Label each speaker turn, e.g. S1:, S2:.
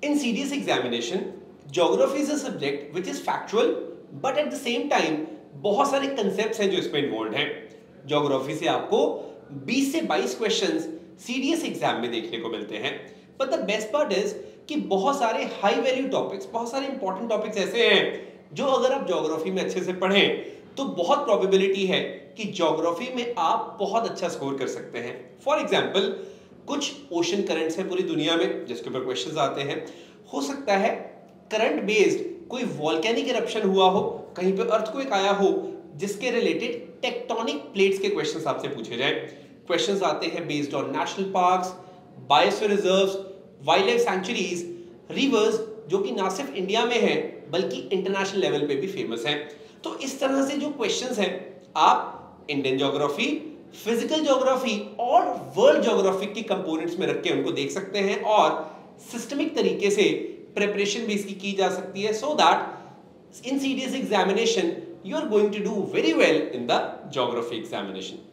S1: In CDS examination, geography is a subject which is factual, but at the same time बहुत सारे concept हैं जो इसमें involve हैं। ज्योग्राफी से आपको 20 से 22 क्वेश्चंस सीडीएस एग्ज़ाम में देखने को मिलते हैं। But the best part is कि बहुत सारे हाई वैल्यू टॉपिक्स बहुत सारे इंपॉर्टेंट टॉपिक्स ऐसे हैं जो अगर आप ज्योग्राफी में अच्छे से पढ़ें तो बहुत प्रोबेबिलिटी है कि ज्योग्राफी में आप बहुत अच्छा स्कोर कर सकते हैं। फॉर एग्ज़ाम्पल कुछ ओशन करंट्स हैं पूरी दुनिया में, जिसके ऊपर क्वेश्चंस आते हैं। हो सकता है करंट बेस्ड कोई वॉल्केनिक इरप्शन हुआ हो, कहीं पे अर्थक्वेक आया हो, जिसके रिलेटेड टेक्टोनिक प्लेट्स के क्वेश्चंस आपसे पूछे जाए। क्वेश्चंस आते हैं based on national parks biosphere reserves wildlife sanctuaries rivers जो कि ना सिर्फ़ इंडिया में है, बल्कि इंटरनेशनल लेवल पे भी फ़ेमस है। तो इस तरह से जो क्वेश्चंस हैं, आप इंडियन ज्योग्राफी फ़िज़िकल ज्योग्राफी और वर्ल्ड ज्योग्राफी के कंपोनेंट्स में रख के उनको देख सकते हैं और सिस्टमिक तरीके से प्रेपरेशन भी इसकी की जा सकती है so that in CDS examination you are going to do very well in the geography examination